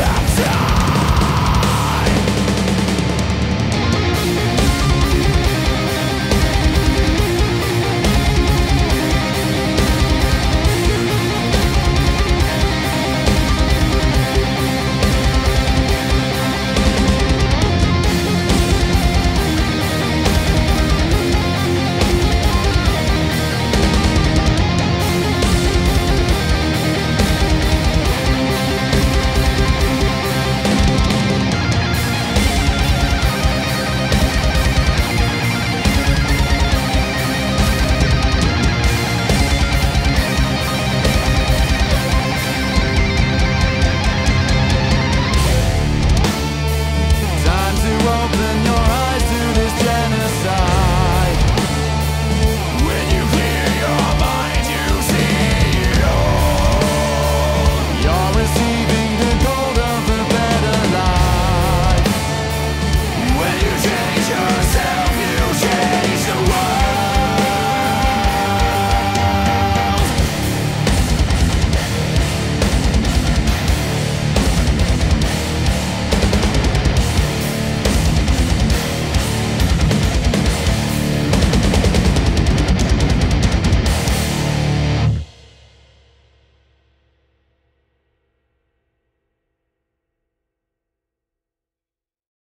stop, stop.